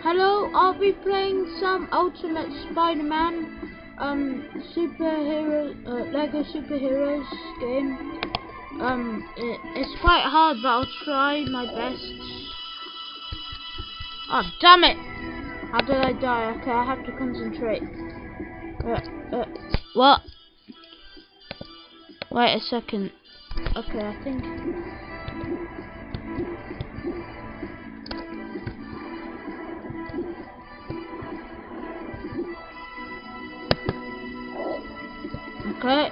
Hello, I'll be playing some Ultimate Spider-Man um superhero uh, Lego superheroes game. Um, it, it's quite hard, but I'll try my best. Oh damn it! How did I die? Okay, I have to concentrate. Uh, uh, what? Wait a second. Okay, I think. Okay.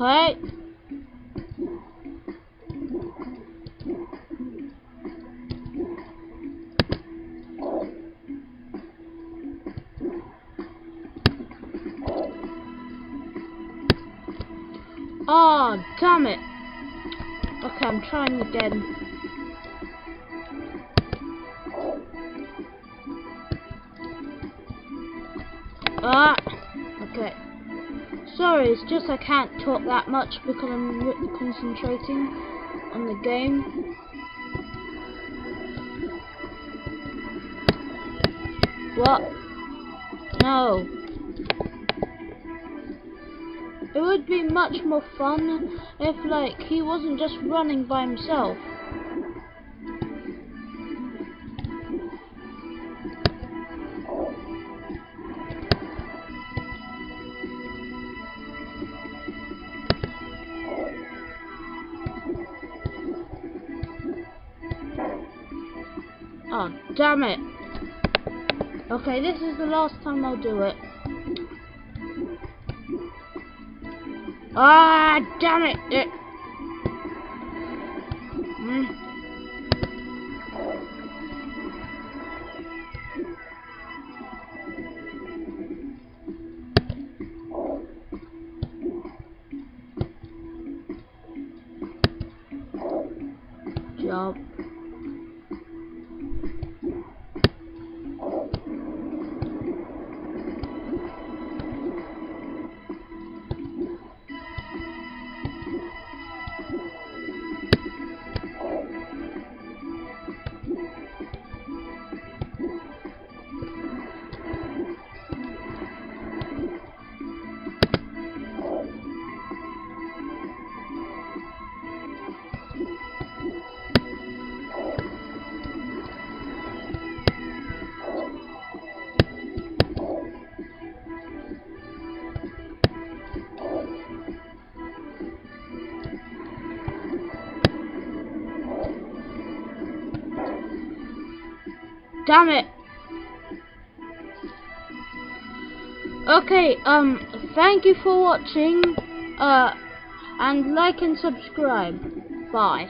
Okay. Oh, damn it. Okay, I'm trying again. Ah, okay. Sorry, it's just I can't talk that much because I'm concentrating on the game. What? No. It would be much more fun if, like, he wasn't just running by himself. Oh, damn it. Okay, this is the last time I'll do it. Ah, damn it! it mm. Job. Damn it. Okay, um, thank you for watching, uh, and like and subscribe. Bye.